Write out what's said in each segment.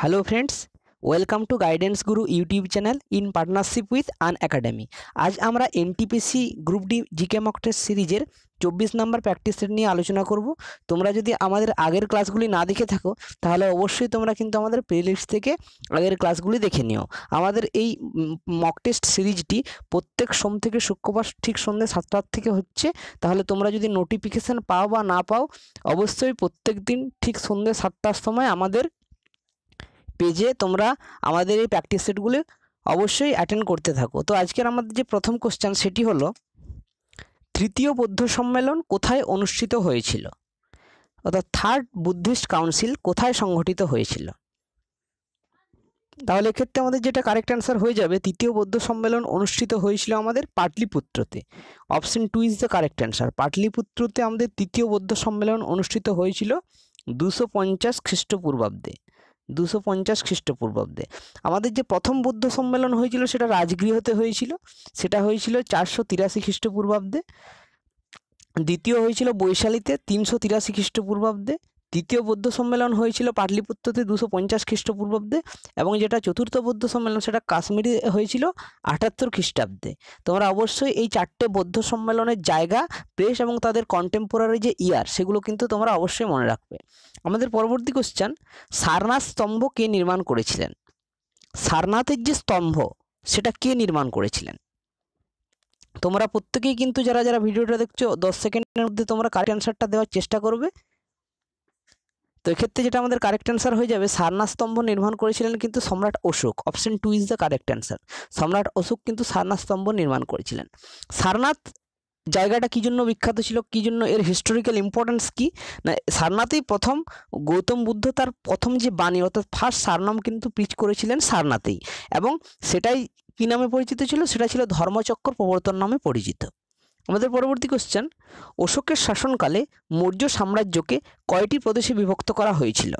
Hello friends welcome to guidance guru YouTube channel in partnership with Unacademy আজ আমরা NTPC group D GK mock সিরিজের চব্বিশ নম্বর practice set নিয়ে আলোচনা করব। তোমরা যদি আমাদের আগের ক্লাসগুলি না দেখে থাকো, তাহলে অবশ্যই তোমরা কিন্তু আমাদের প্লেলিস্ট থেকে আগের ক্লাসগুলি দেখে নিও। আমাদের এই মক টেস্ট সিরিজটি প্রত্যেক সোম থেকে শুক্রবার ঠিক সন্ধ্যে সাতটার থেকে হচ্ছে। তাহলে তোমরা যদি নোটিফিকেশান পাও বা না পাও, অবশ্যই প্রত্যেক দিন ঠিক সন্ধ্যে সাতটার সময় আমাদের পেজে তোমরা আমাদের এই প্র্যাকটিস সেটগুলি অবশ্যই অ্যাটেন্ড করতে থাকো। তো আজকের আমাদের যে প্রথম কোশ্চেন সেটি হলো, তৃতীয় বৌদ্ধ সম্মেলন কোথায় অনুষ্ঠিত হয়েছিল? অর্থাৎ থার্ড বুদ্ধিস্ট কাউন্সিল কোথায় সংগঠিত হয়েছিল? তাহলে এক্ষেত্রে আমাদের যেটা কারেক্ট অ্যান্সার হয়ে যাবে, তৃতীয় বৌদ্ধ সম্মেলন অনুষ্ঠিত হয়েছিল আমাদের পাটলিপুত্রতে। Option two is the correct answer পাটলিপুত্রতে আমাদের তৃতীয় বৌদ্ধ সম্মেলন অনুষ্ঠিত হয়েছিল দুশো পঞ্চাশ খ্রিস্টপূর্বাব্দে। দুশো পঞ্চাশ খ্রিস্টপূর্বাব্দে। আমাদের যে প্রথম বৌদ্ধ সম্মেলন হয়েছিল সেটা রাজগৃহতে হয়েছিল। সেটা হয়েছিল চারশো তিরাশি খ্রিস্টপূর্বাব্দে। দ্বিতীয় হয়েছিল বৈশালীতে তিনশো তিরাশি খ্রিস্টপূর্বাব্দে। তৃতীয় বৌদ্ধ সম্মেলন হয়েছিল পাটলিপুত্রতে দুশো পঞ্চাশ খ্রিস্টপূর্বাব্দে এবং যেটা চতুর্থ বৌদ্ধ সম্মেলন সেটা কাশ্মীরে হয়েছিল আটাত্তর খ্রিস্টাব্দে। তোমরা অবশ্যই এই চারটে বৌদ্ধ সম্মেলনের জায়গা প্লেস এবং তাদের কন্টেম্পোরারি যে ইয়ার সেগুলো কিন্তু তোমরা অবশ্যই মনে রাখবে। আমাদের পরবর্তী কোশ্চেন সারনাথ স্তম্ভ কে নির্মাণ করেছিলেন? সারনাথের যে স্তম্ভ, সেটা কে নির্মাণ করেছিলেন? তোমরা প্রত্যেকেই কিন্তু যারা যারা ভিডিওটা দেখছ, দশ সেকেন্ডের মধ্যে তোমরা কারেক্ট অ্যান্সারটা দেওয়ার চেষ্টা করবে। তো এক্ষেত্রে যেটা আমাদের কারেক্ট অ্যান্সার হয়ে যাবে, সারনাথ স্তম্ভ নির্মাণ করেছিলেন কিন্তু সম্রাট Ashoka. Option two is the correct answer সম্রাট অশোক কিন্তু সারনাথ স্তম্ভ নির্মাণ করেছিলেন। সারনাথ জায়গাটা কী জন্য বিখ্যাত ছিল? কী জন্য এর হিস্টোরিক্যাল ইম্পর্টেন্স কী? না, সারনাথেই প্রথম গৌতম বুদ্ধ তার প্রথম যে বাণী, অর্থাৎ ফার্স্ট সারনাম কিন্তু পিচ করেছিলেন সারনাথেই। এবং সেটাই কী নামে পরিচিত ছিল? সেটা ছিল ধর্মচক্র প্রবর্তন নামে পরিচিত। আমাদের পরবর্তী কোশ্চেন অশোকের শাসনকালে মৌর্য সাম্রাজ্যকে কয়টি প্রদেশে বিভক্ত করা হয়েছিল?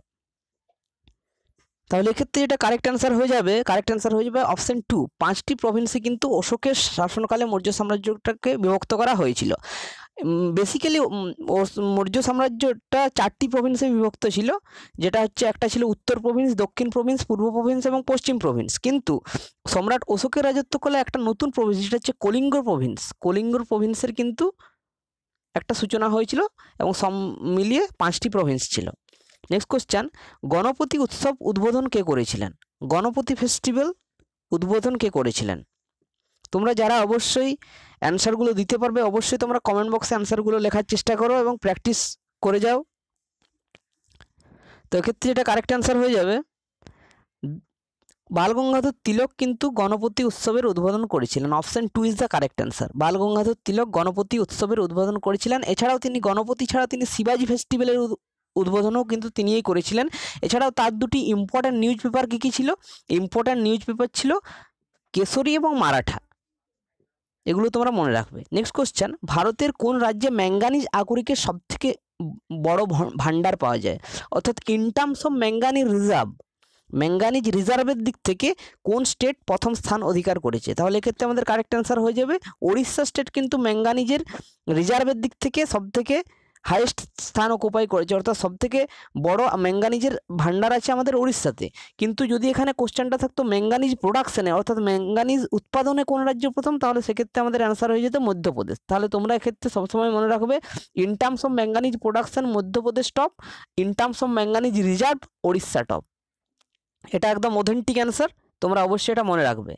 তাহলে এক্ষেত্রে এটা কারেক্ট অ্যান্সার হয়ে যাবে। কারেক্ট অ্যান্সার হয়ে যাবে অপশান টু পাঁচটি প্রভিন্সে কিন্তু অশোকের শাসনকালে মৌর্য সাম্রাজ্যটাকে বিভক্ত করা হয়েছিল। বেসিক্যালি মৌর্য সাম্রাজ্যটা চারটি প্রভিন্সে বিভক্ত ছিল। যেটা হচ্ছে, একটা ছিল উত্তর প্রভিন্স দক্ষিণ প্রভিন্স পূর্ব প্রভিন্স এবং পশ্চিম প্রভিন্স কিন্তু সম্রাট অশোকের রাজত্বকালে একটা নতুন প্রভিন্স যেটা হচ্ছে কলিঙ্গ প্রভিন্স কলিঙ্গ প্রভিন্সের কিন্তু একটা সূচনা হয়েছিল এবং সব মিলিয়ে পাঁচটি প্রভিন্স ছিল। নেক্সট কোশ্চেন গণপতি উৎসব উদ্বোধন কে করেছিলেন? গণপতি ফেস্টিভ্যাল উদ্বোধন কে করেছিলেন? তোমরা যারা অবশ্যই অ্যান্সারগুলো দিতে পারবে, অবশ্যই তোমরা কমেন্ট বক্সে অ্যান্সারগুলো লেখার চেষ্টা করো এবং প্র্যাকটিস করে যাও। তো এক্ষেত্রে যেটা কারেক্ট অ্যান্সার হয়ে যাবে। বালগঙ্গাধর তিলক কিন্তু গণপতি উৎসবের উদ্বোধন করেছিলেন। Option two is the correct answer Balgangadhar Tilak Ganapati উৎসবের উদ্বোধন করেছিলেন। এছাড়াও তিনি গণপতি ছাড়া তিনি শিবাজি ফেস্টিভ্যালের উদ্বোধনও কিন্তু তিনিই করেছিলেন। এছাড়াও তার দুটি ইম্পর্ট্যান্ট নিউজ পেপার কী কী ছিল? ইম্পর্ট্যান্ট নিউজ পেপার ছিল কেশরী এবং মারাঠা। এগুলো তোমরা মনে রাখবে। নেক্সট কোশ্চেন ভারতের কোন রাজ্যে ম্যাঙ্গানিজ আকুরিকের সব থেকে বড় ভান্ডার পাওয়া যায়? অর্থাৎ in terms of manganese reserve manganese রিজার্ভের দিক থেকে কোন স্টেট প্রথম স্থান অধিকার করেছে? তাহলে এক্ষেত্রে আমাদের কারেক্ট অ্যান্সার হয়ে যাবে। ওড়িশা স্টেট কিন্তু ম্যাঙ্গানিজের রিজার্ভের দিক থেকে সবথেকে হাইয়েস্ট স্থান অকুপাই করেছে অর্থাৎ সবথেকে বড় ম্যাঙ্গানিজের ভান্ডার আছে আমাদের উড়িষ্যাতে কিন্তু যদি এখানে কোশ্চেনটা থাকতো ম্যাঙ্গানিজ প্রোডাকশানে অর্থাৎ ম্যাঙ্গানিজ উৎপাদনে কোন রাজ্য প্রথম, তাহলে সেক্ষেত্রে আমাদের অ্যান্সার হয়ে যেত মধ্যপ্রদেশ। তাহলে তোমরা এক্ষেত্রে সবসময় মনে রাখবে in terms of manganese production Madhya Pradesh top in terms of manganese reserve Orissa top এটা একদম অথেন্টিক অ্যান্সার তোমরা অবশ্যই এটা মনে রাখবে।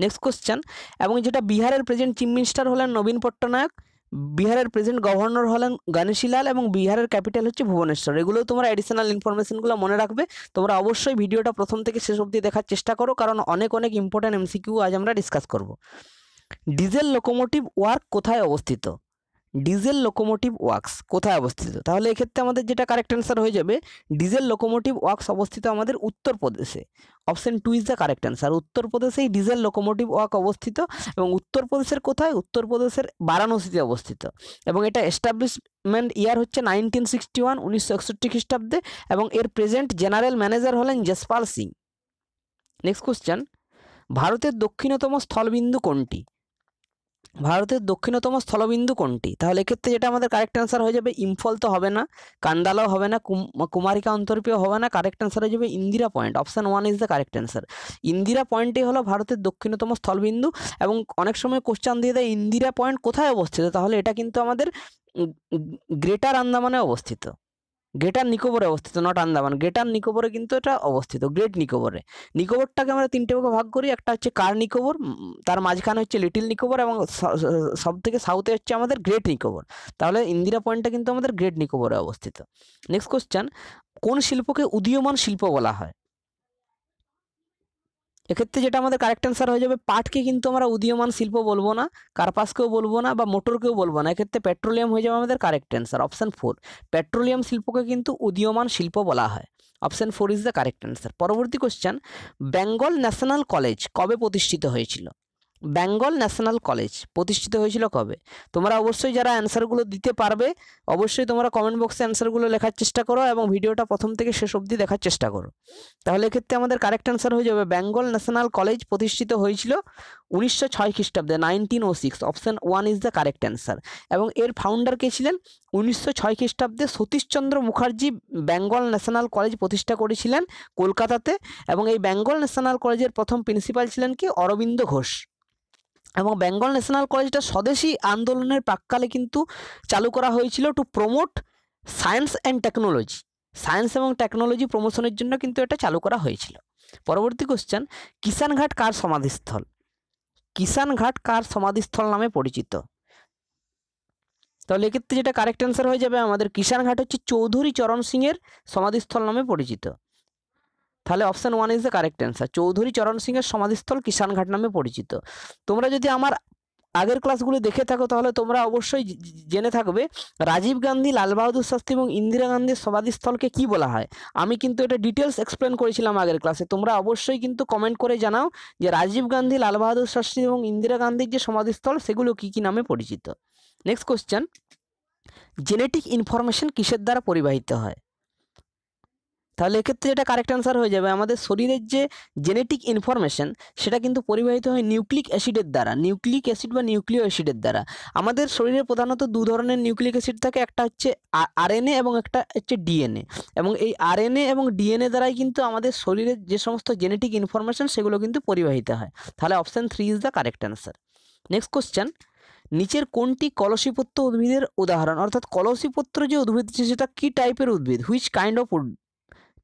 নেক্সট কোশ্চেন এবং যেটা বিহারের প্রেজেন্ট চিফ মিনিস্টার হলেন নবীন পট্টনায়ক বিহারের প্রেজেন্ট গভর্নর হলেন গণেশীলাল এবং বিহারের ক্যাপিটাল হচ্ছে ভুবনেশ্বর। এগুলো তোমরা অ্যাডিশনাল ইনফরমেশনগুলো মনে রাখবে। তোমরা অবশ্যই ভিডিওটা প্রথম থেকে শেষ অবধি দেখার চেষ্টা করো, কারণ অনেক অনেক ইম্পর্ট্যান্ট এমসিকিউ আজ আমরা ডিসকাস করব। ডিজেল লোকোমোটিভ ওয়ার্ক কোথায় অবস্থিত? ডিজেল লোকোমোটিভ ওয়ার্কস কোথায় অবস্থিত? তাহলে এক্ষেত্রে আমাদের যেটা কারেক্ট অ্যান্সার হয়ে যাবে, ডিজেল লোকোমোটিভ ওয়ার্কস অবস্থিত আমাদের উত্তরপ্রদেশে। Option two is the correct answer উত্তরপ্রদেশেই diesel locomotive work অবস্থিত এবং উত্তরপ্রদেশের কোথায়? উত্তরপ্রদেশের বারাণসীতে অবস্থিত। এবং এটা এস্টাবলিশমেন্ট ইয়ার হচ্ছে নাইনটিন সিক্সটি ওয়ান উনিশশো একষট্টি খ্রিস্টাব্দে এবং এর প্রেজেন্ট জেনারেল ম্যানেজার হলেন যশপাল সিং। নেক্সট কোশ্চেন ভারতের দক্ষিণতম স্থলবিন্দু কোনটি? ভারতের দক্ষিণতম স্থলবিন্দু কোনটি? তাহলে এক্ষেত্রে যেটা আমাদের কারেক্ট অ্যান্সার হয়ে যাবে, ইম্ফল তো হবে না কান্দালাও হবে না, কুম- কুমারিকা অন্তর্পীয় হবে না কারেক্ট অ্যান্সার হয়ে যাবে Indira point option one is the correct answer Indira পয়েন্টই হলো ভারতের দক্ষিণতম স্থলবিন্দু এবং অনেক সময় কোশ্চান দিয়ে দেয়, ইন্দিরা পয়েন্ট কোথায় অবস্থিত? তাহলে এটা কিন্তু আমাদের গ্রেটার আন্দামানে অবস্থিত। গ্রেটার নিকোবরে অবস্থিত নট আন্দামান। গ্রেটার নিকোবরে কিন্তু এটা অবস্থিত, গ্রেট নিকোবরে। নিকোবরটাকে আমরা তিনটে ভাগে ভাগ করি, একটা হচ্ছে কার নিকোবর তার মাঝখানে হচ্ছে লিটিল নিকোবর এবং সব থেকে সাউথে হচ্ছে আমাদের গ্রেট নিকোবর। তাহলে ইন্দিরা পয়েন্টটা কিন্তু আমাদের গ্রেট নিকোবরে অবস্থিত। নেক্সট কোশ্চেন কোন শিল্পকে উদীয়মান শিল্প বলা হয়? এক্ষেত্রে যেটা আমাদের কারেক্ট অ্যান্সার হয়ে যাবে, পাটকে কিন্তু আমরা উদীয়মান শিল্প বলব না, কার্পাসকেও বলব না বা মোটরকেও বলব না। এক্ষেত্রে পেট্রোলিয়াম হয়ে যাবে আমাদের correct answer option four petroleum শিল্পকে কিন্তু উদীয়মান শিল্প বলা হয়। Option four is the correct answer পরবর্তী কোশ্চেন বেঙ্গল ন্যাশনাল কলেজ কবে প্রতিষ্ঠিত হয়েছিল? বেঙ্গল ন্যাশনাল কলেজ প্রতিষ্ঠিত হয়েছিল কবে? তোমরা অবশ্যই যারা অ্যান্সারগুলো দিতে পারবে, অবশ্যই তোমরা কমেন্ট বক্সে অ্যান্সারগুলো লেখার চেষ্টা করো এবং ভিডিওটা প্রথম থেকে শেষ অবধি দেখার চেষ্টা করো। তাহলে এক্ষেত্রে আমাদের কারেক্ট অ্যান্সার হয়ে যাবে, বেঙ্গল ন্যাশনাল কলেজ প্রতিষ্ঠিত হয়েছিল উনিশশো ছয় খ্রিস্টাব্দে nineteen o six option one is the correct answer এবং এর ফাউন্ডার কে ছিলেন? উনিশশো ছয় খ্রিস্টাব্দে সতীশচন্দ্র মুখার্জি বেঙ্গল ন্যাশনাল কলেজ প্রতিষ্ঠা করেছিলেন কলকাতাতে এবং এই বেঙ্গল ন্যাশনাল কলেজের প্রথম প্রিন্সিপাল ছিলেন কি? অরবিন্দ ঘোষ। এবং বেঙ্গল ন্যাশনাল কলেজটা স্বদেশী আন্দোলনের প্রাককালে কিন্তু চালু করা হয়েছিল to promote science and technology science এবং টেকনোলজি প্রমোশনের জন্য কিন্তু এটা চালু করা হয়েছিল। পরবর্তী কোশ্চেন কিষানঘাট কার সমাধিস্থল? কিষানঘাট কার সমাধিস্থল নামে পরিচিত? তাহলে এক্ষেত্রে যেটা কারেক্ট অ্যান্সার হয়ে যাবে, আমাদের কিষানঘাট হচ্ছে চৌধুরী চরণ সিংয়ের সমাধিস্থল নামে পরিচিত। তাহলে option one is the correct answer Chaudhary Charan সিংয়ের সমাধিস্থল কিষানঘাট নামে পরিচিত। তোমরা যদি আমার আগের ক্লাসগুলো দেখে থাকো, তাহলে তোমরা অবশ্যই জেনে থাকবে রাজীব গান্ধী, লাল বাহাদুর শাস্ত্রী এবং ইন্দিরা গান্ধীর সমাধিস্থলকে কি বলা হয়। আমি কিন্তু এটা ডিটেলস এক্সপ্লেন করেছিলাম আগের ক্লাসে তোমরা অবশ্যই কিন্তু কমেন্ট করে জানাও যে রাজীব গান্ধী, লাল বাহাদুর শাস্ত্রী এবং ইন্দিরা গান্ধীর যে সমাধিস্থল, সেগুলো কি কি নামে পরিচিত। নেক্সট কোশ্চেন জেনেটিক ইনফরমেশন কিসের দ্বারা পরিবাহিত হয়? তাহলে এক্ষেত্রে এটা কারেক্ট অ্যান্সার হয়ে যাবে, আমাদের শরীরের যে জেনেটিক ইনফরমেশন সেটা কিন্তু পরিবাহিত হয় নিউক্লিক অ্যাসিডের দ্বারা। নিউক্লিক অ্যাসিড বা নিউক্লিয় অ্যাসিডের দ্বারা। আমাদের শরীরে প্রধানত দু ধরনের নিউক্লিক অ্যাসিড থাকে, একটা হচ্ছে আরএনএ এবং একটা হচ্ছে ডিএনএ এবং এই আরএনএ এবং ডিএনএ দ্বারাই কিন্তু আমাদের শরীরের যে সমস্ত জেনেটিক ইনফরমেশন সেগুলো কিন্তু পরিবাহিত হয়। তাহলে option three is the correct answer next question নিচের কোনটি কলসিপত্র উদ্ভিদের উদাহরণ? অর্থাৎ কলসিপত্র যে উদ্ভিদ, সেটা কি টাইপের উদ্ভিদ? হুইচ কাইন্ড অফ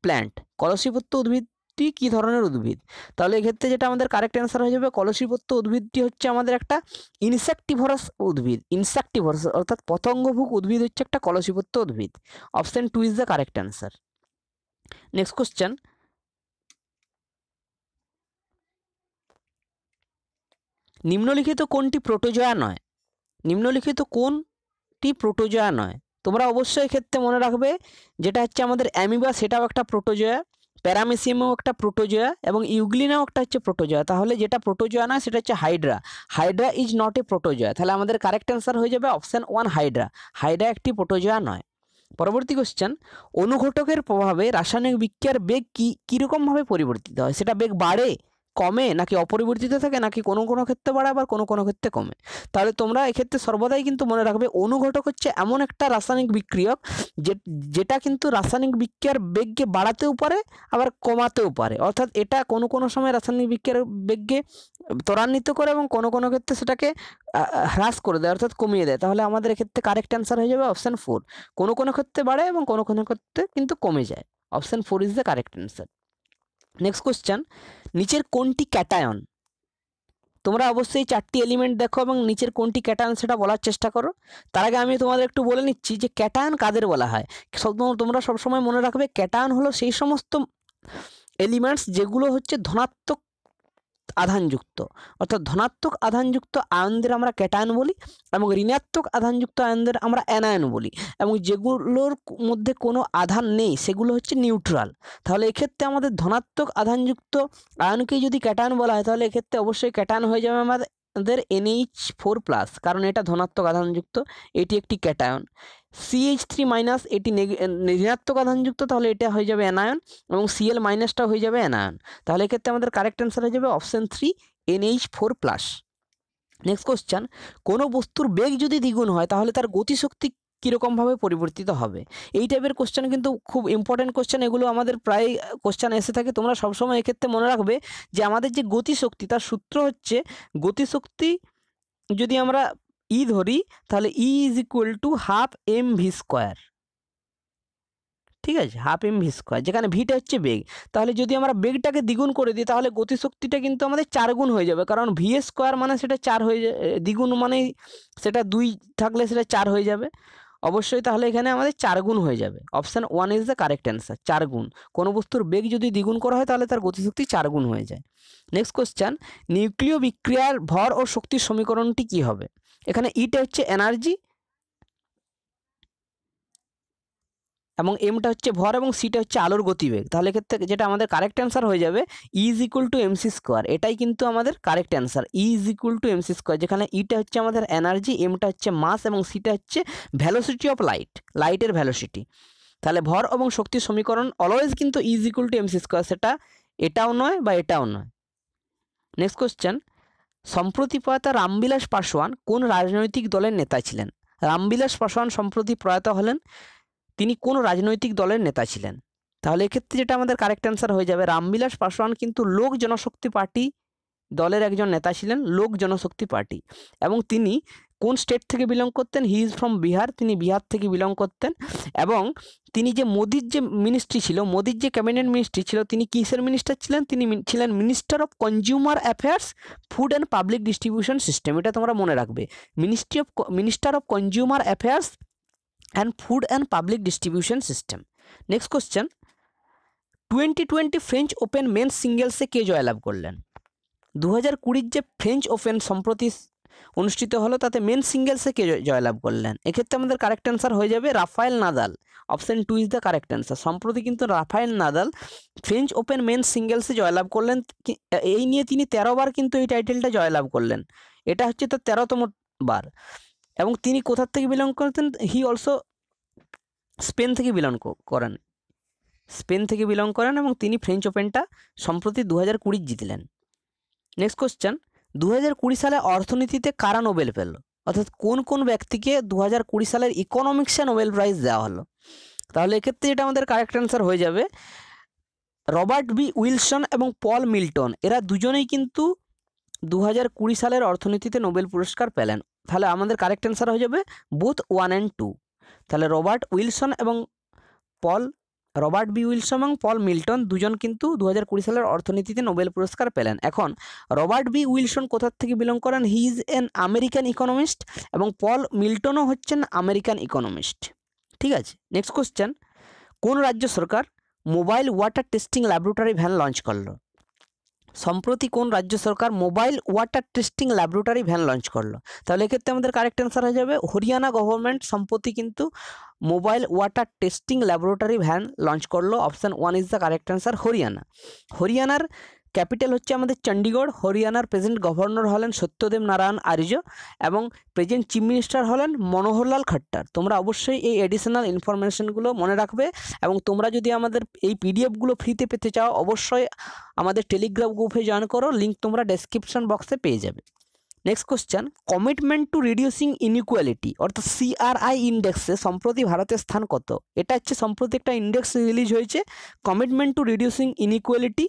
প্ল্যান্ট কলসিপত্র উদ্ভিদটি কী ধরনের উদ্ভিদ? তাহলে এক্ষেত্রে যেটা আমাদের কারেক্ট অ্যান্সার হয়ে যাবে কলসিপত্র উদ্ভিদটি হচ্ছে আমাদের একটা ইনসেক্টিভরাস উদ্ভিদ। ইনসেক্টিভরাস অর্থাৎ পতঙ্গভুক উদ্ভিদ হচ্ছে একটা কলসিপত্র উদ্ভিদ। Option two is the correct answer next question নিম্নলিখিত কোনটি প্রোটোজয়া নয়? নিম্নলিখিত কোনটি প্রোটোজয়া নয়? তোমরা অবশ্যই ক্ষেত্রে মনে রাখবে, যেটা হচ্ছে আমাদের অ্যামিবা সেটাও একটা প্রোটোজয়া, প্যারামেসিয়ামও একটা প্রোটোজয়া এবং ইউগ্লিনাও একটা হচ্ছে প্রোটোজয়া। তাহলে যেটা প্রোটোজয়া নয় সেটা হচ্ছে hydra. Hydra is not a protozoa. তাহলে আমাদের কারেক্ট অ্যান্সার হয়ে যাবে অপশান ওয়ান হাইড্রা। হাইড্রা একটি প্রোটোজয়া নয়। পরবর্তী কোশ্চেন অনুঘটকের প্রভাবে রাসায়নিক বিক্রিয়ার বেগ কী, কীরকমভাবে পরিবর্তিত হয়? সেটা বেগ বাড়ে কমে নাকি অপরিবর্তিত থাকে নাকি কোনো কোনো ক্ষেত্রে বাড়ে আবার কোনো কোনো ক্ষেত্রে কমে? তাহলে তোমরা এক্ষেত্রে সর্বদাই কিন্তু মনে রাখবে অনুঘটক হচ্ছে এমন একটা রাসায়নিক বিক্রিয়ক যেটা কিন্তু রাসায়নিক বিক্রিয়ার বেগকে বাড়াতেও পারে, আবার কমাতেও পারে। অর্থাৎ এটা কোনো কোনো সময় রাসায়নিক বিক্রিয়ার বেগকে ত্বরান্বিত করে এবং কোনো কোনো ক্ষেত্রে সেটাকে হ্রাস করে দেয়, অর্থাৎ কমিয়ে দেয়। তাহলে আমাদের এক্ষেত্রে কারেক্ট অ্যান্সার হয়ে যাবে অপশান ফোর কোনো কোনো ক্ষেত্রে বাড়ে এবং কোনো কোনো ক্ষেত্রে কিন্তু কমে যায়। Option four is the correct answer next question নিচের কোনটি ক্যাটায়ন? তোমরা অবশ্যই চারটি এলিমেন্ট দেখো এবং নিচের কোনটি ক্যাটায়ন সেটা বলার চেষ্টা করো। তার আগে আমি তোমাদের একটু বলে নিচ্ছি যে ক্যাটায়ন কাদের বলা হয়? তোমরা সবসময় মনে রাখবে ক্যাটায়ন হলো সেই সমস্ত এলিমেন্টস যেগুলো হচ্ছে ধনাত্মক আধানযুক্ত। অর্থাৎ ধনাত্মক আধানযুক্ত আয়নদের আমরা ক্যাটায়ন বলি এবং ঋণাত্মক আধানযুক্ত আয়নদের আমরা অ্যানায়ন বলি এবং যেগুলোর মধ্যে কোনো আধান নেই সেগুলো হচ্ছে নিউট্রাল। তাহলে এক্ষেত্রে আমাদের ধনাত্মক আধানযুক্ত আয়নকেই যদি ক্যাটায়ন বলা হয় তাহলে এক্ষেত্রে অবশ্যই ক্যাটায়ন হয়ে যাবে আমাদের এনএইচ ফোর প্লাস কারণ এটা ধনাত্মক আধানযুক্ত, এটি একটি ক্যাটায়ন। সিএইচ থ্রি মাইনাস এটি ঋণাত্মক আধানযুক্ত, তাহলে এটা হয়ে যাবে অ্যানায়ন এবং সিএল মাইনাসটা হয়ে যাবে অ্যানায়ন তাহলে এক্ষেত্রে আমাদের কারেক্ট অ্যান্সার হয়ে যাবে option three NH four plus next question কোনো বস্তুর বেগ যদি দ্বিগুণ হয়, তাহলে তার গতিশক্তি কীরকমভাবে পরিবর্তিত হবে? এই টাইপের কোশ্চেন কিন্তু খুব ইম্পর্ট্যান্ট কোশ্চেন এগুলো আমাদের প্রায় কোশ্চেন এসে থাকে। তোমরা সবসময় এক্ষেত্রে মনে রাখবে যে আমাদের যে গতিশক্তি, তার সূত্র হচ্ছে গতিশক্তি যদি আমরা ই ধরি, তাহলে E is equal to half M V square ঠিক আছে? হাফ এম ভি স্কোয়ার যেখানে ভিটা হচ্ছে বেগ। তাহলে যদি আমরা বেগটাকে দ্বিগুণ করে দিই, তাহলে গতিশক্তিটা কিন্তু আমাদের চার গুণ হয়ে যাবে, কারণ ভি স্কোয়ার মানে সেটা চার হয়ে যাবে দ্বিগুণ মানে সেটা দুই থাকলে সেটা চার হয়ে যাবে। অবশ্যই তাহলে এখানে আমাদের চার গুণ হয়ে যাবে। Option one is the correct answer চার গুণ। কোনো বস্তুর বেগ যদি দ্বিগুণ করা হয়, তাহলে তার গতিশক্তি চার গুণ হয়ে যায়। নেক্সট কোশ্চেন নিউক্লিয় বিক্রিয়ার ভর ও শক্তির সমীকরণটি কি হবে? এখানে ইটা হচ্ছে এনার্জি এবং এমটা হচ্ছে ভর এবং সিটা হচ্ছে আলোর গতিবেগ। তাহলে ক্ষেত্রে যেটা আমাদের কারেক্ট অ্যান্সার হয়ে যাবে E is equal to MC square এটাই কিন্তু আমাদের correct answer E is equal to MC square যেখানে ইটা হচ্ছে আমাদের এনার্জি এমটা হচ্ছে মাস এবং সিটা হচ্ছে ভ্যালোসিটি অফ লাইট লাইটের ভ্যালোসিটি তাহলে ভর এবং শক্তির সমীকরণ অলওয়েজ কিন্তু is equal to MC square সেটা এটাও নয় বা এটাও নয়। নেক্সট কোশ্চেন সম্প্রতি প্রয়াত রামবিলাস পাসোয়ান কোন রাজনৈতিক দলের নেতা ছিলেন? রামবিলাস পাসোয়ান সম্প্রতি প্রয়াত হলেন, তিনি কোন রাজনৈতিক দলের নেতা ছিলেন? তাহলে এক্ষেত্রে যেটা আমাদের কারেক্ট অ্যান্সার হয়ে যাবে, রামবিলাস পাসোয়ান কিন্তু লোক জনশক্তি পার্টি দলের একজন নেতা ছিলেন, লোক জনশক্তি পার্টি। এবং তিনি কোন স্টেট থেকে বিলং করতেন? হি ইজ ফ্রম বিহার তিনি বিহার থেকে বিলং করতেন। এবং তিনি যে মোদির যে মিনিস্ট্রি ছিল, মোদির যে ক্যাবিনেট মিনিস্ট্রি ছিল, তিনি কিসের মিনিস্টার ছিলেন? তিনি ছিলেন minister of consumer affairs food and public distribution system এটা তোমরা মনে রাখবে। Ministry of minister of consumer affairs and food and public distribution system next question twenty twenty French open men সিঙ্গেলসে কে জয়লাভ করলেন? দু হাজার কুড়ির যে ফ্রেঞ্চ ওপেন সম্প্রতি অনুষ্ঠিত হলো, তাতে মেন সিঙ্গেলসে কে জয়লাভ করলেন? এক্ষেত্রে আমাদের কারেক্ট অ্যান্সার হয়ে যাবে Rafael Nadal. Option two is the correct answer সম্প্রতি কিন্তু Rafael Nadal French open men সিঙ্গেলসে জয়লাভ করলেন। এই নিয়ে তিনি তেরোবার কিন্তু এই টাইটেলটা জয়লাভ করলেন। এটা হচ্ছে তার তেরোতম বার। এবং তিনি কোথার থেকে বিলং করতেন হি অলসো স্পেন থেকে বিলং করেন। স্পেন থেকে বিলং করেন এবং তিনি ফ্রেঞ্চ ওপেনটা সম্প্রতি দু হাজার কুড়ি জিতলেন। নেক্সট কোশ্চেন দু হাজার কুড়ি সালে অর্থনীতিতে কারা নোবেল পেল? অর্থাৎ কোন কোন ব্যক্তিকে দু হাজার কুড়ি সালের ইকোনমিক্সে নোবেল প্রাইজ দেওয়া হলো? তাহলে এক্ষেত্রে যেটা আমাদের কারেক্ট অ্যান্সার হয়ে যাবে, রবার্ট বি উইলসন এবং পল মিল্টন, এরা দুজনেই কিন্তু দু হাজার কুড়ি সালের অর্থনীতিতে নোবেল পুরস্কার পেলেন। তাহলে আমাদের কারেক্ট অ্যান্সার হয়ে যাবে বুথ ওয়ান অ্যান্ড টু তাহলে রবার্ট উইলসন এবং পল রবার্ট বি উইলসন এবং পল মিল্টন দুজন কিন্তু দু হাজার কুড়ি সালের অর্থনীতিতে নোবেল পুরস্কার পেলেন। এখন, রবার্ট বি উইলসন কোথার থেকে বিলং করেন? He is an American economist এবং পল মিল্টনও হচ্ছেন আমেরিকান ইকোনমিস্ট ঠিক আছে নেক্সট কোশ্চেন কোন রাজ্য সরকার mobile water testing laboratory van launch করল? সম্প্রতি কোন রাজ্য সরকার mobile water testing laboratory van launch করল? তাহলে এক্ষেত্রে আমাদের কারেক্ট অ্যান্সার হয়ে যাবে, হরিয়ানা গভর্নমেন্ট সম্প্রতি কিন্তু mobile water testing laboratory van launch করল option one is the correct answer Haryana. হরিয়ানার ক্যাপিটাল হচ্ছে আমাদের চণ্ডীগড়, হরিয়ানার প্রেজেন্ট গভর্নর হলেন সত্যদেব নারায়ণ আর্য এবং প্রেজেন্ট চিফ মিনিস্টার হলেন মনোহরলাল খট্টার। তোমরা অবশ্যই এই এডিশনাল ইনফরমেশনগুলো মনে রাখবে এবং তোমরা যদি আমাদের এই পিডিএফগুলো ফ্রিতে পেতে চাও, অবশ্যই আমাদের টেলিগ্রাম গ্রুপে জয়েন করো লিঙ্ক তোমরা ডেসক্রিপশন বক্সে পেয়ে যাবে। Next question commitment to reducing inequality অর্থাৎ সিআরআই ইন্ডেক্সে সম্প্রতি ভারতের স্থান কত? এটা হচ্ছে সম্প্রতি একটা ইন্ডেক্স রিলিজ হয়েছে কমিটমেন্ট টু রিডিউসিং ইনইকুয়ালিটি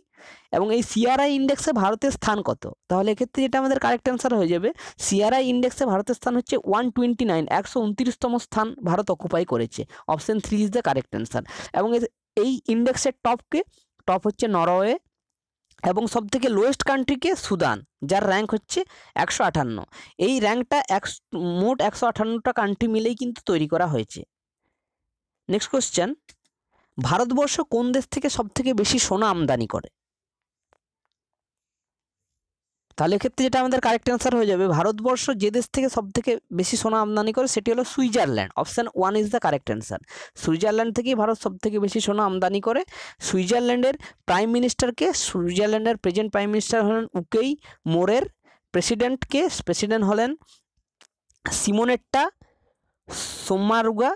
এবং এই সিআরআই ইন্ডেক্সে ভারতের স্থান কত? তাহলে এক্ষেত্রে যেটা আমাদের কারেক্ট অ্যান্সার হয়ে যাবে সিআরআই ইন্ডেক্সে ভারতের স্থান হচ্ছে ওয়ান টোয়েন্টি নাইন একশো উনত্রিশতম স্থান ভারত অকুপাই করেছে। Option three is the correct answer এবং এই ইন্ডেক্সের টপকে টপ হচ্ছে নরওয়ে এবং সব থেকে লোয়েস্ট কান্ট্রিকে সুদান, যার র্যাঙ্ক হচ্ছে একশো আঠান্ন এই র্যাঙ্কটা এক মোট একশো আঠান্নটা কান্ট্রি মিলেই কিন্তু তৈরি করা হয়েছে। নেক্সট কোশ্চেন ভারতবর্ষ কোন দেশ থেকে সব থেকে বেশি সোনা আমদানি করে? তাহলে এক্ষেত্রে যেটা আমাদের কারেক্ট অ্যান্সার হয়ে যাবে, ভারতবর্ষ যে দেশ থেকে সব থেকে বেশি সোনা আমদানি করে সেটি হলো Switzerland. Option one is the correct answer Switzerland থেকেই ভারত সব থেকে বেশি সোনা আমদানি করে। সুইজারল্যান্ডের প্রাইম মিনিস্টারকে সুইজারল্যান্ডের প্রেজেন্ট প্রাইম মিনিস্টার হলেন উকেই মোরের প্রেসিডেন্টকে প্রেসিডেন্ট হলেন সিমোনেট্টা সোমারুগা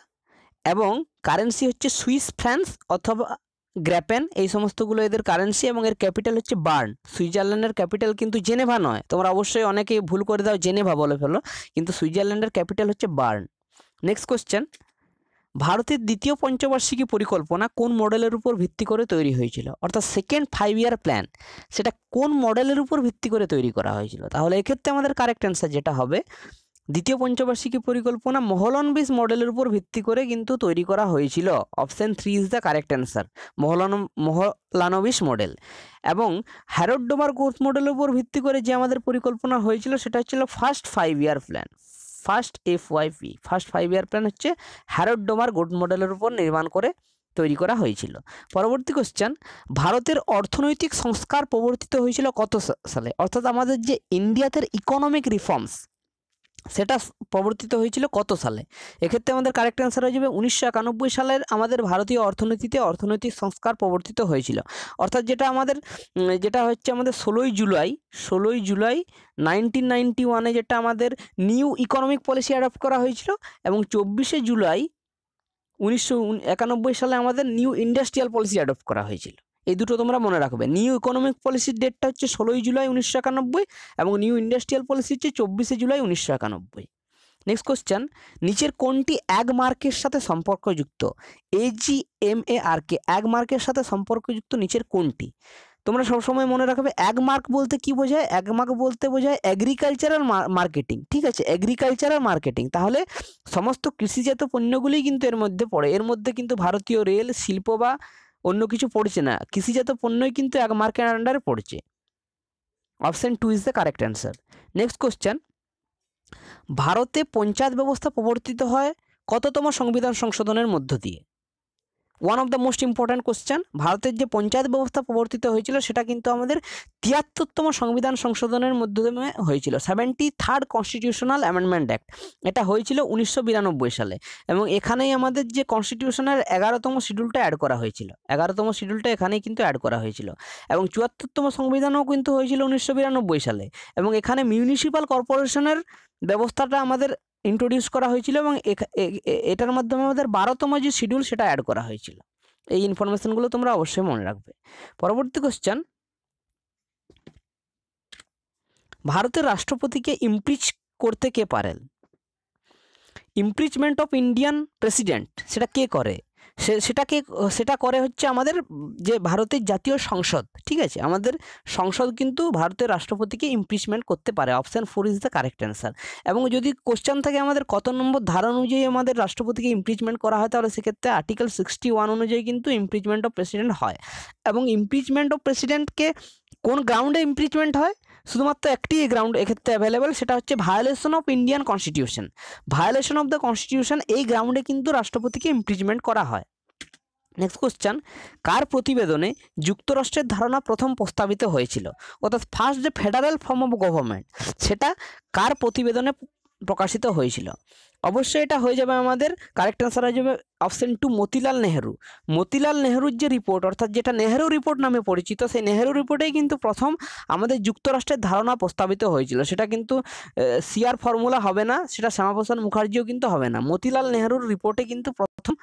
এবং কারেন্সি হচ্ছে সুইস ফ্রান্স অথবা গ্র্যাপেন, এই সমস্তগুলো এদের কারেন্সি এবং এর ক্যাপিটাল হচ্ছে বার্ন। সুইজারল্যান্ডের ক্যাপিটাল কিন্তু জেনেভা নয়। তোমরা অবশ্যই অনেকে ভুল করে দাও, জেনেভা বলে ফেলো, কিন্তু সুইজারল্যান্ডের ক্যাপিটাল হচ্ছে বার্ন। নেক্সট কোশ্চেন ভারতের দ্বিতীয় পঞ্চবার্ষিকী পরিকল্পনা কোন মডেলের উপর ভিত্তি করে তৈরি হয়েছিল? অর্থাৎ সেকেন্ড ফাইভ ইয়ার প্ল্যান সেটা কোন মডেলের উপর ভিত্তি করে তৈরি করা হয়েছিল? তাহলে এক্ষেত্রে আমাদের কারেক্ট অ্যান্সার যেটা হবে দ্বিতীয় পঞ্চবার্ষিকী পরিকল্পনা মহলন মহলনবিশ মডেলের উপর ভিত্তি করে কিন্তু তৈরি করা হয়েছিল। Option three is the correct answer. Mahalan, Mahalanobis model. এবং হ্যারোডোমার গ্রোথ মডেলের উপর ভিত্তি করে যে আমাদের পরিকল্পনা হয়েছিল সেটা হচ্ছিল first five year plan. First F Y P first five year plan হচ্ছে হ্যারোডোমার গোড মডেলের উপর নির্মাণ করে তৈরি করা হয়েছিল। পরবর্তী কোশ্চেন ভারতের অর্থনৈতিক সংস্কার প্রবর্তিত হয়েছিল কত সালে? অর্থাৎ আমাদের যে ইন্ডিয়াতে ইকোনমিক রিফর্মস সেটা প্রবর্তিত হয়েছিল কত সালে? এক্ষেত্রে আমাদের কারেক্ট অ্যান্সার হয়ে যাবে উনিশশো একানব্বই সালের আমাদের ভারতীয় অর্থনীতিতে অর্থনৈতিক সংস্কার প্রবর্তিত হয়েছিল। অর্থাৎ যেটা আমাদের যেটা হচ্ছে আমাদের ষোলোই জুলাই ষোলোই জুলাই নাইনটিন নাইনটি ওয়ানে যেটা আমাদের নিউ ইকোনমিক পলিসি অ্যাডপ্ট করা হয়েছিল এবং চব্বিশে জুলাই উনিশশো একানব্বই সালে আমাদের নিউ ইন্ডাস্ট্রিয়াল পলিসি অ্যাডপ্ট করা হয়েছিল। এই দুটো তোমরা মনে রাখবে। নিউ ইকোনমিক পলিসির ডেটটা হচ্ছে ষোলোই জুলাই উনিশশো একানব্বই এবং নিউ ইন্ডাস্ট্রিয়াল পলিসি হচ্ছে চব্বিশে জুলাই উনিশশো একানব্বই। নেক্সট কোশ্চেন নিচের কোনটি এক মার্কের সাথে সম্পর্কযুক্ত? এজি এম এ আর কে এক মার্কের সাথে সম্পর্কযুক্ত নিচের কোনটি? তোমরা সবসময় মনে রাখবে, এক মার্ক বলতে কি বোঝায়? এক মার্ক বলতে বোঝায় অ্যাগ্রিকালচারাল মার্কেটিং ঠিক আছে? অ্যাগ্রিকালচারাল মার্কেটিং তাহলে সমস্ত কৃষিজাত পণ্যগুলি কিন্তু এর মধ্যে পড়ে। এর মধ্যে কিন্তু ভারতীয় রেল, শিল্প বা অন্য কিছু পড়ছে না। কৃষিজাত পণ্যই কিন্তু এক মার্কেট আন্ডারে পড়ছে। Option two is the correct answer next question ভারতে পঞ্চায়েত ব্যবস্থা প্রবর্তিত হয় কততম সংবিধান সংশোধনের মধ্য দিয়ে? One of the most important question ভারতের যে পঞ্চায়েত ব্যবস্থা প্রবর্তিত হয়েছিল, সেটা কিন্তু আমাদের তিয়াত্তরতম সংবিধান সংশোধনের মাধ্যমে হয়েছিল। Seventy third constitutional amendment act এটা হয়েছিল উনিশশো বিরানব্বই সালে। এবং এখানেই আমাদের যে কনস্টিটিউশনের এগারোতম শিডিউলটা অ্যাড করা হয়েছিল। এগারোতম শিডিউলটা এখানেই কিন্তু অ্যাড করা হয়েছিল। এবং চুয়াত্তরতম সংবিধানও কিন্তু হয়েছিল উনিশশো বিরানব্বই সালে। এবং এখানে মিউনিসিপ্যাল কর্পোরেশনের ব্যবস্থাটা আমাদের ইন্ট্রোডিউস করা হয়েছিল এবং এটার মাধ্যমে আমাদের বারোতম যে শিডিউল সেটা অ্যাড করা হয়েছিল। এই ইনফরমেশনগুলো তোমরা অবশ্যই মনে রাখবে। পরবর্তী কোশ্চেন ভারতের রাষ্ট্রপতিকে ইমপিচ করতে কে পারেন? ইমপিচমেন্ট অফ ইন্ডিয়ান প্রেসিডেন্ট সেটা কে করে? সে, সেটাকে, সেটা করে হচ্ছে আমাদের যে ভারতের জাতীয় সংসদ, ঠিক আছে? আমাদের সংসদ কিন্তু ভারতের রাষ্ট্রপতিকে ইমপিচমেন্ট করতে পারে। Option four is the correct answer এবং যদি কোশ্চেন থাকে আমাদের কত নম্বর ধারা অনুযায়ী আমাদের রাষ্ট্রপতিকে ইমপিচমেন্ট করা হয়, তাহলে সেক্ষেত্রে আর্টিকেল সিক্সটি ওয়ান অনুযায়ী কিন্তু ইমপিচমেন্ট অফ প্রেসিডেন্ট হয়। এবং ইমপিচমেন্ট অফ প্রেসিডেন্টকে কোন গ্রাউন্ডে ইমপিচমেন্ট হয়? শুধুমাত্র একটি গ্রাউন্ড এক্ষেত্রে অ্যাভেলেবেল সেটা হচ্ছে violation of Indian constitution violation of the constitution এই গ্রাউন্ডে কিন্তু রাষ্ট্রপতিকে ইমপ্রিজমেন্ট করা হয়। নেক্সট কোশ্চেন কার প্রতিবেদনে যুক্তরাষ্ট্রের ধারণা প্রথম প্রস্তাবিত হয়েছিল? অর্থাৎ ফার্স্ট যে ফেডারেল ফর্ম অফ গভর্নমেন্ট সেটা কার প্রতিবেদনে প্রকাশিত হয়েছিল। অবশ্যই এটা হয়ে যাবে আমাদের কারেক্ট অ্যান্সার হয়ে যাবে অপশন টু মতিলাল নেহরু। মতিলাল নেহরুর যে রিপোর্ট অর্থাৎ যেটা নেহরু রিপোর্ট নামে পরিচিত, সেই নেহরু রিপোর্টেই কিন্তু প্রথম আমাদের যুক্তরাষ্ট্রের ধারণা প্রস্তাবিত হয়েছিল। সেটা কিন্তু সিআর ফর্মুলা হবে না, সেটা শ্যামাপ্রসাদ মুখার্জিও কিন্তু হবে না। মতিলাল নেহরুর রিপোর্টে কিন্তু প্রথম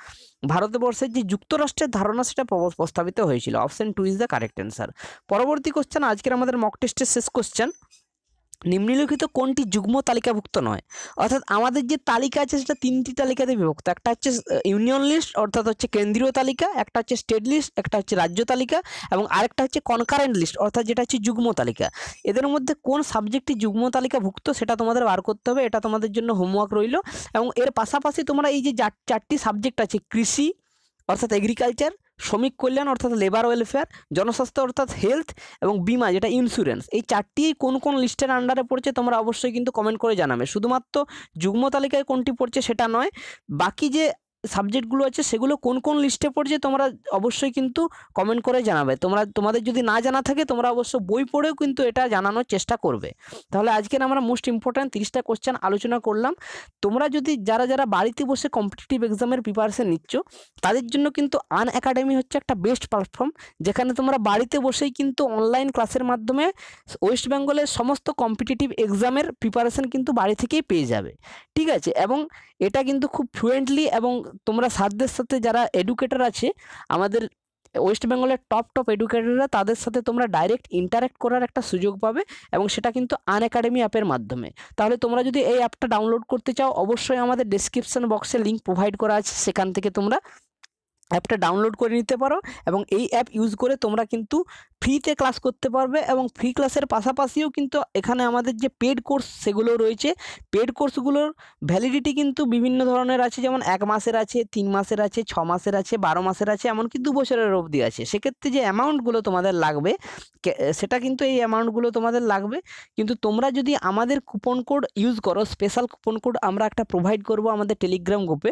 ভারতবর্ষের যে যুক্তরাষ্ট্রের ধারণা, সেটা প্রস্তাবিত হয়েছিল। Option two is the correct answer পরবর্তী কোশ্চেন আজকের আমাদের মক টেস্টের শেষ কোশ্চেন নিম্নলিখিত কোনটি যুগ্ম তালিকাভুক্ত নয়? অর্থাৎ আমাদের যে তালিকা আছে সেটা তিনটি তালিকাতে বিভক্ত। একটা হচ্ছে ইউনিয়ন লিস্ট, অর্থাৎ হচ্ছে কেন্দ্রীয় তালিকা, একটা হচ্ছে স্টেট লিস্ট, একটা হচ্ছে রাজ্য তালিকা, এবং আরেকটা হচ্ছে কনকারেন্ট লিস্ট, অর্থাৎ যেটা হচ্ছে যুগ্ম তালিকা। এদের মধ্যে কোন সাবজেক্টটি যুগ্ম তালিকাভুক্ত সেটা তোমাদের বার করতে হবে, এটা তোমাদের জন্য হোমওয়ার্ক রইল। এবং এর পাশাপাশি তোমরা এই যে চারটি সাবজেক্ট আছে, কৃষি, অর্থাৎ এগ্রিকালচার শ্রমিক কল্যাণ অর্থাৎ লেবার ওয়েলফেয়ার জনস্বাস্থ্য অর্থাৎ হেলথ এবং বিমা, যেটা ইন্স্যুরেন্স এই চারটি কোন কোন লিস্টের আন্ডারে পড়ছে তোমরা অবশ্যই কিন্তু কমেন্ট করে জানাবে। শুধুমাত্র যুগ্ম তালিকায় কোনটি পড়ছে সেটা নয়, বাকি যে সাবজেক্টগুলো আছে, সেগুলো কোন কোন লিস্টে পড়ছে তোমরা অবশ্যই কিন্তু কমেন্ট করে জানাবে। তোমরা, তোমাদের যদি না জানা থাকে, তোমরা অবশ্য বই পড়েও কিন্তু এটা জানানোর চেষ্টা করবে। তাহলে আজকের আমরা মোস্ট ইম্পর্ট্যান্ট তিরিশটা কোশ্চেন আলোচনা করলাম। তোমরা যদি যারা যারা বাড়িতে বসে কম্পিটিটিভ এক্সামের প্রিপারেশান নিচ্ছ, তাদের জন্য কিন্তু আন একাডেমি হচ্ছে একটা বেস্ট প্ল্যাটফর্ম যেখানে তোমরা বাড়িতে বসেই কিন্তু অনলাইন ক্লাসের মাধ্যমে ওয়েস্ট বেঙ্গলের সমস্ত কম্পিটিটিভ এক্সামের প্রিপারেশান কিন্তু বাড়ি থেকেই পেয়ে যাবে। ঠিক আছে? এবং এটা কিন্তু খুব ফ্লুয়েন্টলি এবং তোমরা সাধ্যের সাথে যারা এডুকেটার আছে, আমাদের ওয়েস্ট বেঙ্গলের টপ টপ এডুকেটররা তাদের সাথে তোমরা ডাইরেক্ট ইন্টারাক্ট করার একটা সুযোগ পাবে এবং সেটা কিন্তু আন একাডেমি অ্যাপের মাধ্যমে। তাহলে তোমরা যদি এই অ্যাপটা ডাউনলোড করতে চাও, অবশ্যই আমাদের ডিসক্রিপশন বক্সে লিঙ্ক প্রোভাইড করা আছে, সেখান থেকে তোমরা অ্যাপটা ডাউনলোড করে নিতে পারো এবং এই অ্যাপ ইউজ করে তোমরা কিন্তু ফ্রিতে ক্লাস করতে পারবে এবং ফ্রি ক্লাসের পাশাপাশিও কিন্তু এখানে আমাদের যে পেড কোর্স সেগুলো রয়েছে। পেড কোর্সগুলোর ভ্যালিডিটি কিন্তু বিভিন্ন ধরনের আছে, যেমন এক মাসের আছে, তিন মাসের আছে, ছ মাসের আছে, বারো মাসের আছে, এমনকি দু বছরের অবধি আছে। সেক্ষেত্রে যে অ্যামাউন্টগুলো তোমাদের লাগবে সেটা কিন্তু এই অ্যামাউন্টগুলো তোমাদের লাগবে। কিন্তু তোমরা যদি আমাদের কুপন কোড ইউজ করো স্পেশাল কুপন কোড আমরা একটা প্রোভাইড করব আমাদের টেলিগ্রাম গ্রুপে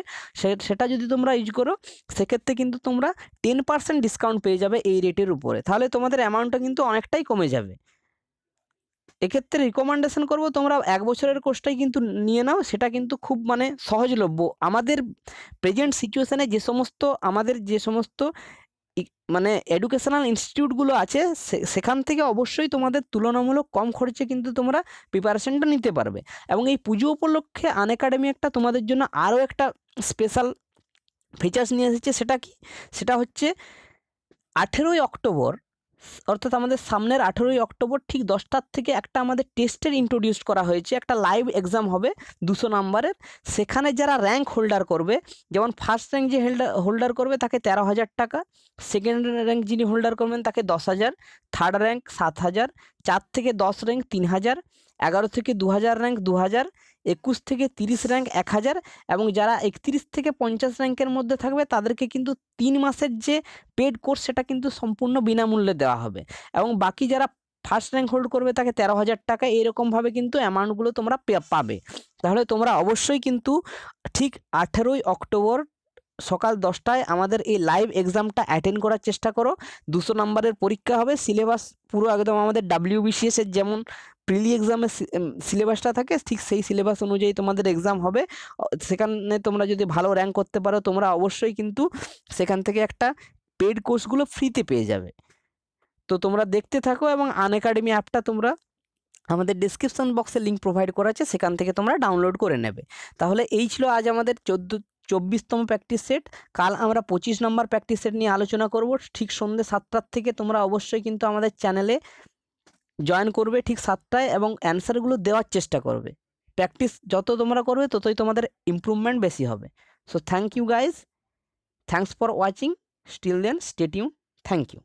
সেটা যদি তোমরা ইউজ করো, সেক্ষেত্রে কিন্তু তোমরা টেন পার্সেন্ট ডিসকাউন্ট পেয়ে যাবে এই রেটের উপরে। তাহলে তোমাদের অ্যামাউন্টটা কিন্তু অনেকটাই কমে যাবে। এক্ষেত্রে রিকমেন্ডেশন করব, তোমরা এক বছরের কোর্সটাই কিন্তু নিয়ে নাও, সেটা কিন্তু খুব মানে সহজলভ্য। আমাদের প্রেজেন্ট সিচুয়েশানে যে সমস্ত, আমাদের যে সমস্ত মানে এডুকেশনাল ইনস্টিটিউটগুলো আছে সেখান থেকে অবশ্যই তোমাদের তুলনামূলক কম খরচে কিন্তু তোমরা প্রিপারেশনটা নিতে পারবে। এবং এই পুজো উপলক্ষে আন একাডেমি একটা তোমাদের জন্য আরও একটা স্পেশাল ফিচার্স নিয়ে এসেছে, সেটা কি? সেটা হচ্ছে আঠেরোই অক্টোবর অর্থাৎ আমাদের সামনের আঠেরোই অক্টোবর ঠিক দশটার থেকে একটা আমাদের টেস্টের ইন্ট্রোডিউস করা হয়েছে। একটা লাইভ এক্সাম হবে দুশো নাম্বারের। সেখানে যারা র্যাঙ্ক হোল্ডার করবে, যেমন ফার্স্ট র্যাঙ্ক যে হোল্ডার হোল্ডার করবে তাকে তেরো হাজার টাকা সেকেন্ড র্যাঙ্ক যিনি হোল্ডার করবেন তাকে দশ হাজার থার্ড র্যাঙ্ক সাত হাজার, চার থেকে দশ র্যাঙ্ক তিন হাজার, এগারো থেকে দু হাজার র্যাঙ্ক দু হাজার একুশ থেকে তিরিশ র্যাঙ্ক এক হাজার এবং যারা একত্রিশ থেকে পঞ্চাশ র্যাঙ্কের মধ্যে থাকবে, তাদেরকে কিন্তু তিন মাসের যে পেড কোর্স সেটা কিন্তু সম্পূর্ণ বিনামূল্যে দেওয়া হবে। এবং বাকি যারা ফার্স্ট র্যাঙ্ক হোল্ড করবে তাকে তেরো হাজার টাকা এরকমভাবে কিন্তু অ্যামাউন্টগুলো তোমরা পাবে। তাহলে তোমরা অবশ্যই কিন্তু ঠিক আঠেরোই অক্টোবর সকাল দশটায় আমাদের এই লাইভ এক্সামটা অ্যাটেন্ড করার চেষ্টা করো। দুশো নম্বরের পরীক্ষা হবে সিলেবাস পুরো একদম আমাদের ডাব্লিউবিসিএস এর যেমন প্রিলি এক্সামের সিলেবাসটা থাকে, ঠিক সেই সিলেবাস অনুযায়ী তোমাদের এক্সাম হবে। সেখানে তোমরা যদি ভালো র্যাঙ্ক করতে পারো, তোমরা অবশ্যই কিন্তু সেখান থেকে একটা পেড কোর্সগুলো ফ্রিতে পেয়ে যাবে। তো তোমরা দেখতে থাকো এবং আন একাডেমি অ্যাপটা তোমরা আমাদের ডিসক্রিপশন বক্সে লিঙ্ক প্রোভাইড করা আছে, সেখান থেকে তোমরা ডাউনলোড করে নেবে। তাহলে এই ছিল আজ আমাদের চোদ্দ চব্বিশতম প্র্যাকটিস সেট কাল আমরা পঁচিশ নম্বর প্র্যাকটিস সেট নিয়ে আলোচনা করব। ঠিক সন্ধ্যে সাতটার থেকে তোমরা অবশ্যই কিন্তু আমাদের চ্যানেলে জয়েন করবে ঠিক সাতটায় এবং অ্যান্সারগুলো দেওয়ার চেষ্টা করবে। প্র্যাকটিস যত তোমরা করবে ততই তোমাদের ইম্প্রুভমেন্ট বেশি হবে। So thank you guys thanks for watching still then statue thank you